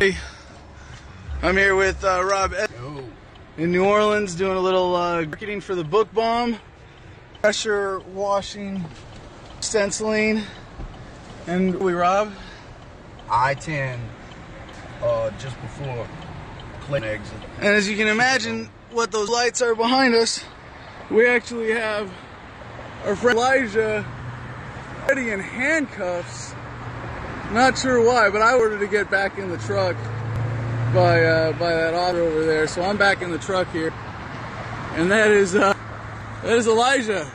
Hey, I'm here with uh, Rob Ed- in New Orleans doing a little uh, marketing for the book bomb, pressure washing, stenciling, and we Rob. I 10 uh, just before Clinton exit. And as you can imagine, what those lights are behind us, we actually have our friend Elijah already in handcuffs. Not sure why, but I ordered to get back in the truck by uh, by that auto over there, so I'm back in the truck here, and that is uh, that is Elijah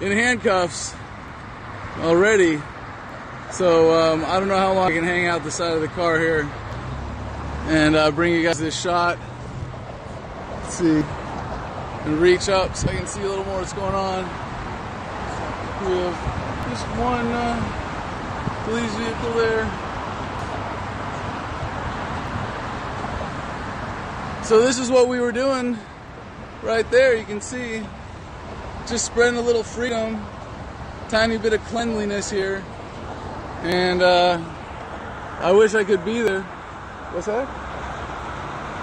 in handcuffs already. So um, I don't know how long I can hang out the side of the car here and uh, bring you guys this shot. Let's see, and reach up so I can see a little more what's going on. We have just one uh, police vehicle there. So this is what we were doing right there. You can see just spreading a little freedom, tiny bit of cleanliness here. And uh, I wish I could be there. What's that?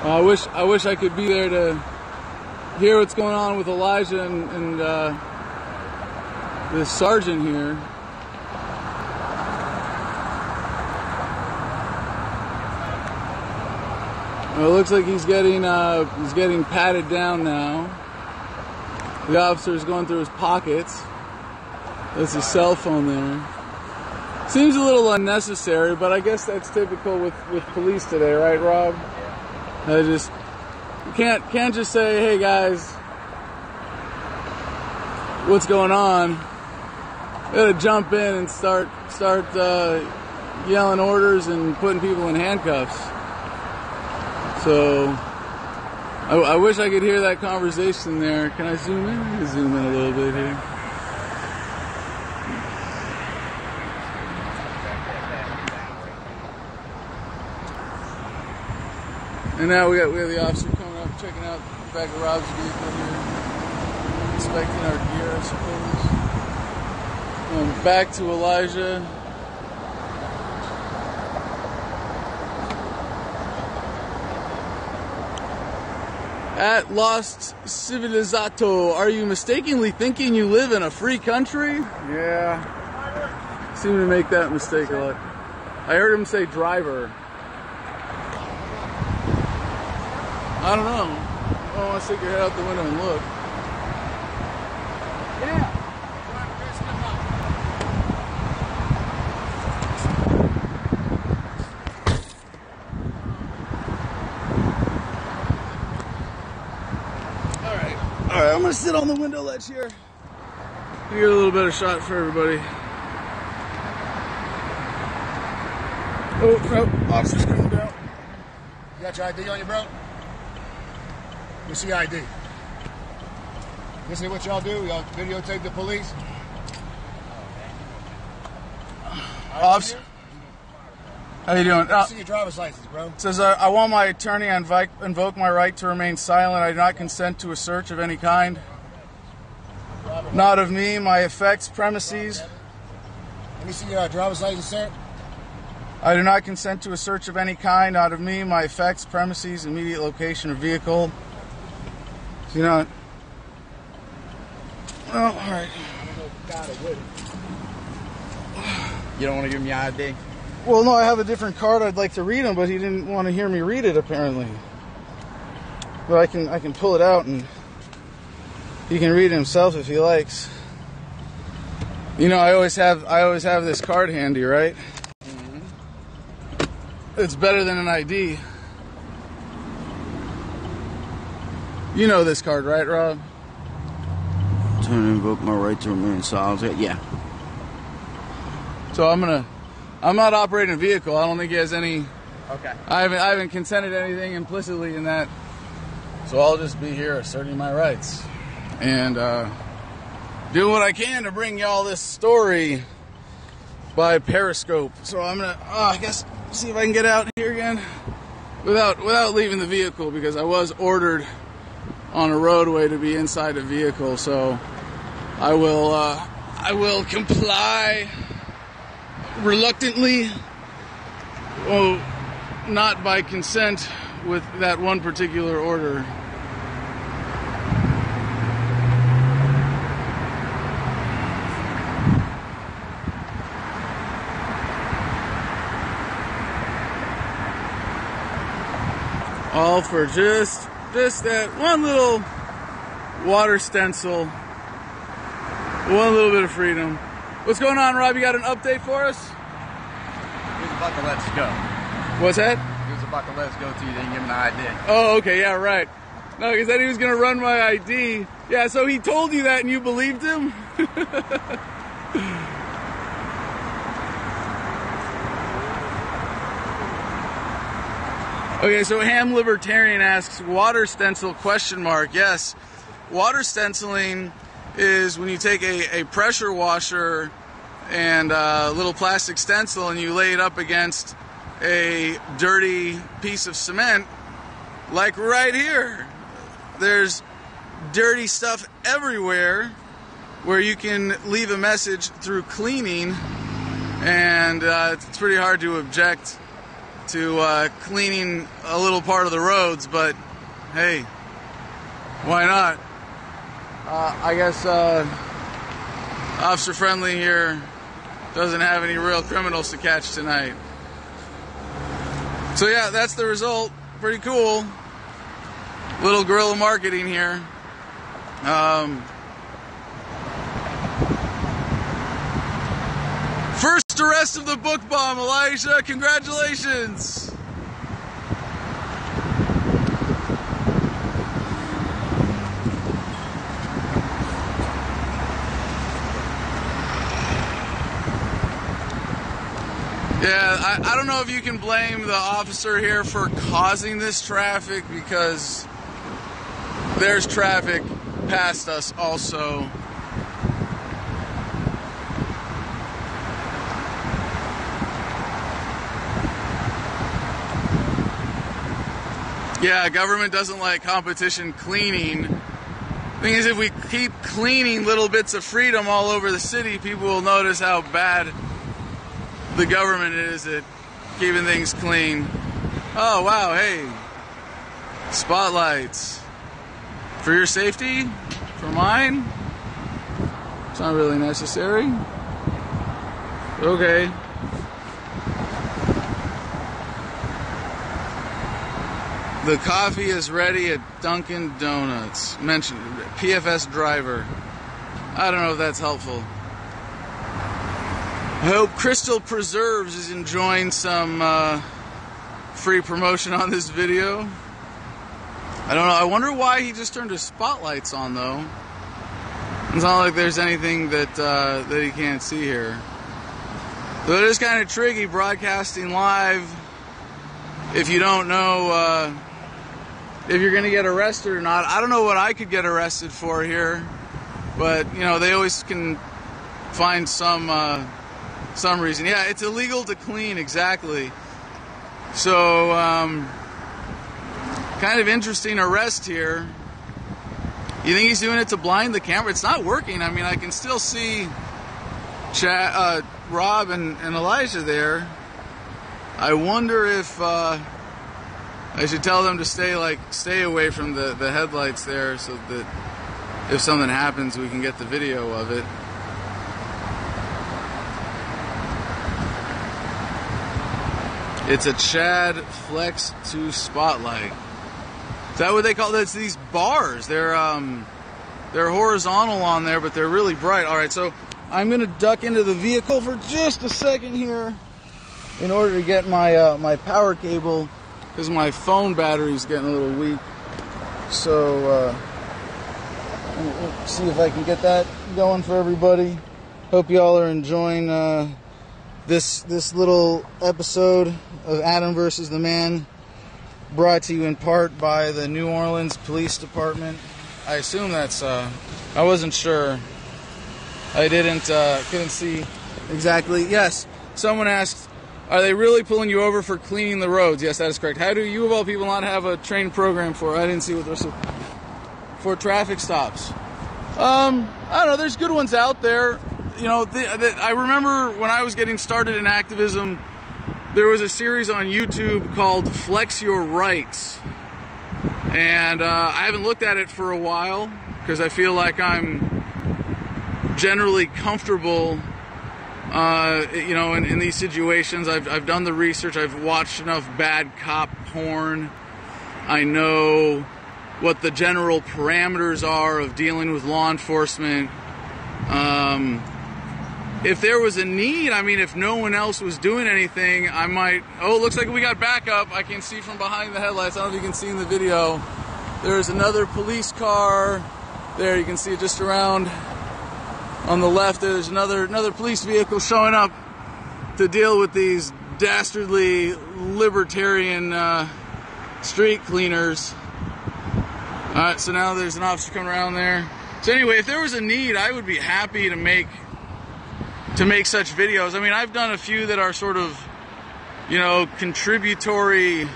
Uh, I wish I wish I could be there to hear what's going on with Elijah and, and uh, the sergeant here. Well, it looks like he's getting uh, he's getting patted down now. The officer is going through his pockets. That's his cell phone there. Seems a little unnecessary, but I guess that's typical with, with police today, right, Rob? I just can't can't just say, "Hey guys, what's going on?" Gotta jump in and start start uh, yelling orders and putting people in handcuffs. So I, I wish I could hear that conversation there. Can I zoom in? Zoom in a little bit here. And now we got we have the officer coming up, checking out the back of Rob's vehicle here, inspecting our gear, I suppose. Um, back to Elijah. At Lost Civilizato, are you mistakenly thinking you live in a free country? Yeah. Seem to make that mistake a lot. I heard him say driver. I don't know. Oh, I don't want to stick your head out the window and look. Right, I'm to sit on the window ledge here. You Get a little better shot for everybody. Oh, no. Officer's coming down. You got your ID on you, bro? Me see your ID. This is what y'all do? Y'all videotape the police? Officer. How you doing? Uh, see your driver's license, bro. says uh, I want my attorney to invi- invoke my right to remain silent. I do not consent to a search of any kind. Not of me, my effects, premises. Let me see your uh, driver's license, sir. I do not consent to a search of any kind. Not of me, my effects, premises, immediate location, or vehicle. You know. Well, all right. You don't want to give me ID? Well, no, I have a different card. I'd like to read him, but he didn't want to hear me read it. Apparently, but I can I can pull it out and he can read it himself if he likes. You know, I always have I always have this card handy, right? Mm-hmm. It's better than an ID. You know this card, right, Rob? Turn and invoke my right to remain silent. Yeah. So I'm gonna. I'm not operating a vehicle. I don't think he has any. Okay. I haven't. I haven't consented to anything implicitly in that. So I'll just be here asserting my rights and uh, do what I can to bring y'all this story by Periscope. So I'm gonna. Uh, I guess see if I can get out here again without without leaving the vehicle because I was ordered on a roadway to be inside a vehicle. So I will. Uh, I will comply reluctantly. Oh, not by consent with that one particular order. All for just just that one little water stencil, one little bit of freedom. What's going on, Rob? You got an update for us? He was about to let us go. What's that? He was about to let us go till you didn't give him the ID. Oh, okay, yeah, right. No, he said he was gonna run my ID. Yeah, so he told you that and you believed him? okay, so Ham Libertarian asks, water stencil question mark. Yes, water stenciling is when you take a, a pressure washer and a little plastic stencil and you lay it up against a dirty piece of cement, like right here. There's dirty stuff everywhere where you can leave a message through cleaning, and uh, it's pretty hard to object to uh, cleaning a little part of the roads, but hey, why not? Uh, I guess uh, Officer Friendly here doesn't have any real criminals to catch tonight. So yeah, that's the result. Pretty cool. Little guerrilla marketing here. Um, first arrest of the book bomb, Elijah. Congratulations. Yeah, I, I don't know if you can blame the officer here for causing this traffic because there's traffic past us also. Yeah, government doesn't like competition cleaning. Thing is, if we keep cleaning little bits of freedom all over the city, people will notice how bad the government is at keeping things clean. Oh, wow, hey. Spotlights. For your safety? For mine? It's not really necessary. Okay. The coffee is ready at Dunkin' Donuts. Mentioned PFS driver. I don't know if that's helpful. I hope Crystal Preserves is enjoying some uh, free promotion on this video. I don't know. I wonder why he just turned his spotlights on though. It's not like there's anything that uh, that he can't see here. So it is kind of tricky broadcasting live if you don't know uh, if you're going to get arrested or not. I don't know what I could get arrested for here, but you know they always can find some uh, some reason. Yeah, it's illegal to clean exactly. So. Um, kind of interesting arrest here. You think he's doing it to blind the camera? It's not working. I mean, I can still see uh, Rob and, and, Elijah there. I wonder if uh, I should tell them to stay like stay away from the, the headlights there, so that if something happens, we can get the video of it. It's a Chad Flex 2 Spotlight. Is that what they call That's these bars. They're um, they're horizontal on there, but they're really bright. All right, so I'm gonna duck into the vehicle for just a second here, in order to get my uh, my power cable, because my phone battery's getting a little weak. So uh, see if I can get that going for everybody. Hope y'all are enjoying uh, this this little episode of Adam versus the Man brought to you in part by the New Orleans Police Department. I assume that's, uh, I wasn't sure. I didn't, uh, couldn't see exactly. Yes, someone asked, are they really pulling you over for cleaning the roads? Yes, that is correct. How do you, of all people, not have a trained program for? I didn't see what there's for traffic stops. Um, I don't know. There's good ones out there. You know, the, the, I remember when I was getting started in activism there was a series on YouTube called Flex Your Rights. And uh, I haven't looked at it for a while because I feel like I'm generally comfortable, uh, you know, in, in these situations. I've, I've done the research, I've watched enough bad cop porn. I know what the general parameters are of dealing with law enforcement. Um, if there was a need, I mean, if no one else was doing anything, I might. Oh, looks like we got backup. I can see from behind the headlights. I don't know if you can see in the video. There's another police car. There, you can see it just around on the left. There's another another police vehicle showing up to deal with these dastardly libertarian uh, street cleaners. All right, so now there's an officer coming around there. So anyway, if there was a need, I would be happy to make to make such videos. I mean, I've done a few that are sort of, you know, contributory,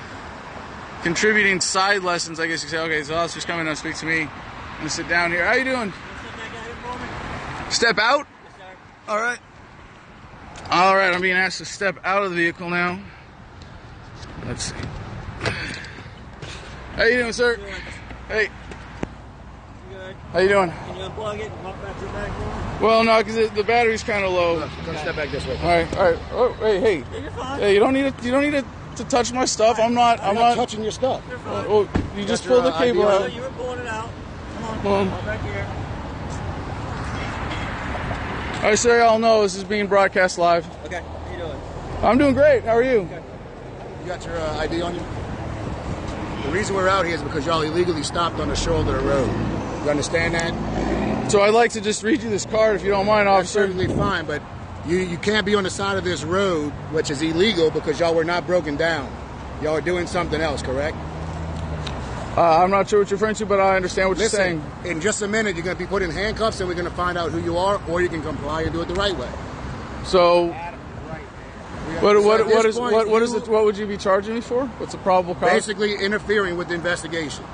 contributing side lessons. I guess you say, okay, so officer's coming to speak to me. I'm sit down here. How you doing? Step out. All right. All right. I'm being asked to step out of the vehicle now. Let's see. How you doing, sir? Hey. How you doing? Can you unplug it and walk back to the back door? Well, no, because the battery's kind of low. Come step back this way. All right, all right. Oh, hey, hey, Yeah, you're fine. hey! You don't need to. You don't need to, to touch my stuff. I'm not. I'm, I'm not not. touching your stuff. You're fine. oh, you just your, pulled the uh, cable ID on No, out. you were pulling it out. Come on. Well- Walk back here. I say y'all know this is being broadcast live. Okay. How you doing? I'm doing great. How are you? You got your uh, ID on you? The reason we're out here is because y'all illegally stopped on the shoulder of the road. You understand that? So I'd like to just read you this card, if you don't mind, That's officer. certainly fine, but you, you can't be on the side of this road, which is illegal because y'all were not broken down. Y'all are doing something else, correct? Uh, I'm not sure what you're referring to, but I understand what Listen, you're saying. in just a minute, you're going to be put in handcuffs and we're going to find out who you are, or you can comply and do it the right way. So, what what what is point, what what is it? What would you be charging me for? What's the probable cause? Basically, interfering with the investigation.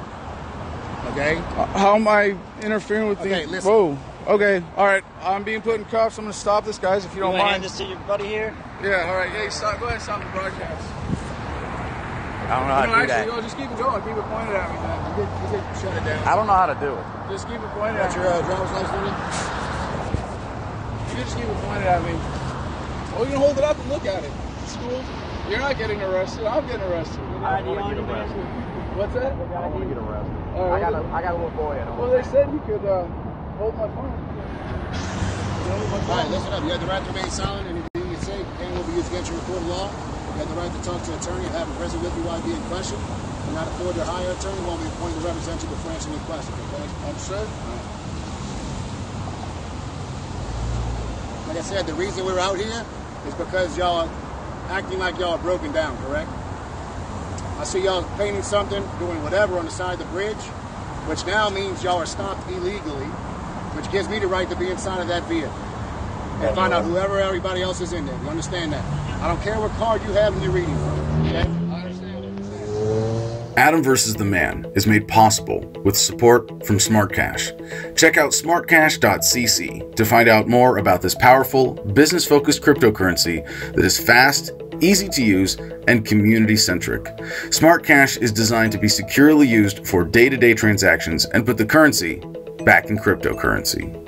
Okay? Uh, How am I interfering with Okay, the? listen. Whoa. Okay. All right. I'm being put in cuffs. I'm going to stop this, guys. If you You don't want mind. hand this to your buddy here? Yeah. All right. Hey, stop. Go ahead. Stop the broadcast. I don't know how no, to do actually, that. no, just keep it going. Keep it pointed at me, man. You can, you can shut it down. I don't know how to do it. Just keep it pointed Got at your me. uh, driver's license on you? You just keep it pointed at me. Oh, you can hold it up and look at it. It's cool. You're not getting arrested. I'm getting arrested. ID on you, man? What's that? I don't want to get arrested. All I got a, I got a little boy at home. Well, they said you could uh, hold my phone. You know, All right, listen up. You have the right to remain silent. And if anything you say can will be used against you in court of law. You have the right to talk to an attorney and have him present with you while being questioned. Do not afford to hire an attorney while we appoint to represent you before answering your questions, okay? Understood? Like I said, the reason we're out here is because y'all acting like y'all are broken down, correct? I see y'all painting something, doing whatever on the side of the bridge, which now means y'all are stopped illegally, which gives me the right to be inside of that vehicle and find out whoever everybody else is in there. You understand that? I don't care what card you have in you're reading from. Okay? Adam versus the Man is made possible with support from SmartCash. Check out smartcash.cc to find out more about this powerful, business focused cryptocurrency that is fast, easy to use, and community centric. SmartCash is designed to be securely used for day to day transactions and put the currency back in cryptocurrency.